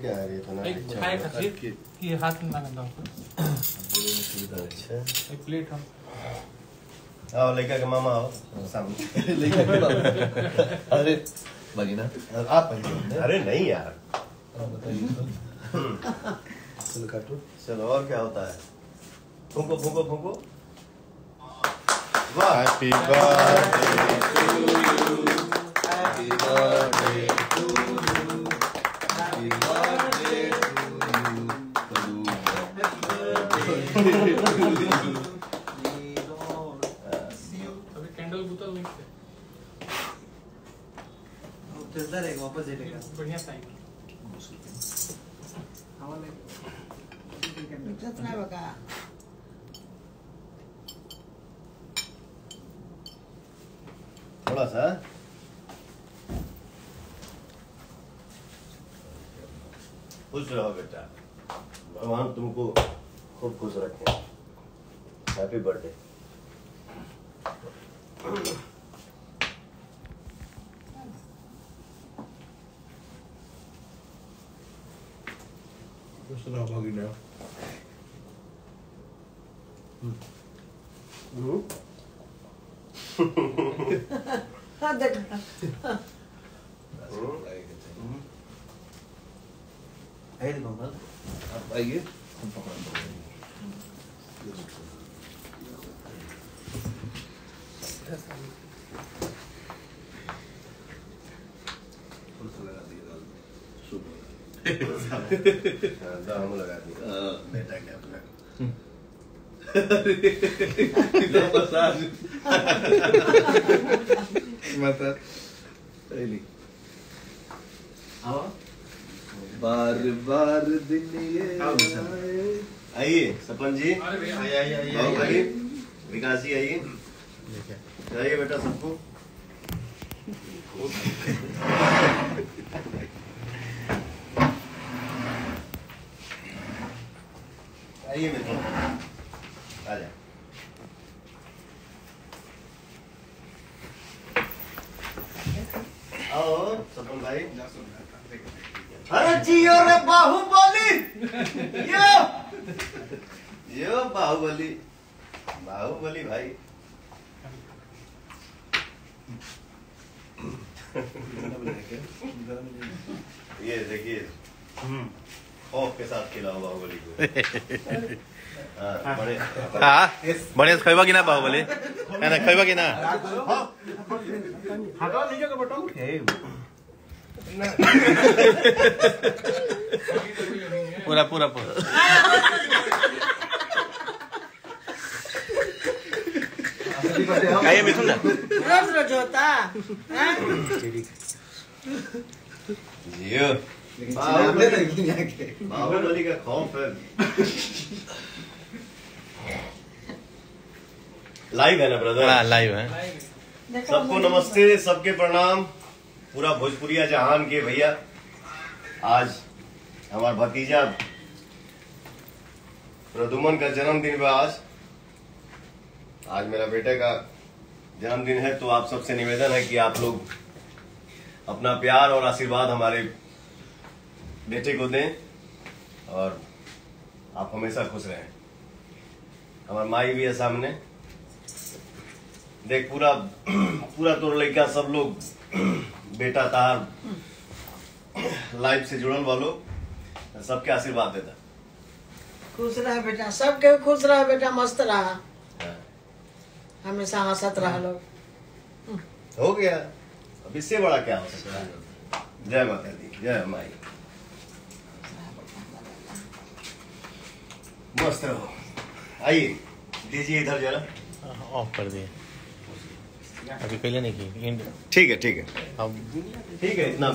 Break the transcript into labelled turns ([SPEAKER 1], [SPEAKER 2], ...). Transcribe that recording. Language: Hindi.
[SPEAKER 1] क्या है ये तो
[SPEAKER 2] एक खाए खातिर कि हाथ में ना दो।
[SPEAKER 1] अच्छा
[SPEAKER 2] एक प्लेट हम
[SPEAKER 1] आओ लड़का के मामा आओ सामने
[SPEAKER 3] अरे भगिना आप
[SPEAKER 1] अरे नहीं यार
[SPEAKER 3] बताइए चलो काटो
[SPEAKER 1] चलो और क्या होता है फूको फूको फूको वाह
[SPEAKER 4] Happy birthday
[SPEAKER 3] Happy birthday to you. Happy birthday to you.
[SPEAKER 5] Opposite है
[SPEAKER 2] बढ़िया साइड
[SPEAKER 5] इज़्ज़त नाही बघा
[SPEAKER 1] थोड़ा सा। खुश रहो बेटा। भगवान तुमको खूब खुश रखे। Happy birthday
[SPEAKER 3] 벌써 나박이네요 음. 음? 아, 네.
[SPEAKER 1] 내가. 아이들
[SPEAKER 3] 건가? 아, 이게? 컴파가 안 먹어. बार बार दिन ये
[SPEAKER 1] आइए सपन जी आइए विकास जी आइए आइए बेटा सबको आइए मित्रों आ जाए आओ सपन भाई अरे जियो रे बाहुबली यो यो बाहुबली बाहुबली भाई ये देखिए खौफ के साथ खिला बाहुबली को हाँ, बड़े
[SPEAKER 4] हाँ खैबा कि ना बाहुबली है ना खैबा कि ना पूरा पूरा पूरा। आइए मिथुन ना
[SPEAKER 5] रोज रोज होता हाँ?
[SPEAKER 1] का खौफ है लाइव है ना
[SPEAKER 4] हाँ
[SPEAKER 1] ब्रदर
[SPEAKER 4] लाइव है।
[SPEAKER 1] सबको नमस्ते सबके प्रणाम। पूरा भोजपुरिया जहान के भैया। आज हमारा भतीजा प्रदुमन का जन्मदिन बा आज। आज मेरा बेटे का जन्मदिन है तो आप सबसे निवेदन है कि आप लोग अपना प्यार और आशीर्वाद हमारे बेटे को दें और आप हमेशा खुश रहें। हमारे माई भी है सामने। देख, पूरा पूरा तोर लड़का सब लोग बेटा तार लाइफ से जुड़ल वालो सबके आशीर्वाद देता।
[SPEAKER 5] खुश रह बेटा सबके खुश रह बेटा मस्त रहा।
[SPEAKER 1] हाँ।
[SPEAKER 5] हमेशा हंसत रह लोग।
[SPEAKER 1] हो गया। अब इससे बड़ा क्या हो सकता है? जय माता दी जय माई। मस्त रहो। आइए दीजिए इधर जरा।
[SPEAKER 4] ऑफ़ कर दिए। अभी पहले नहीं की
[SPEAKER 1] ठीक है ठीक है।
[SPEAKER 4] अब
[SPEAKER 1] ठीक है इतना।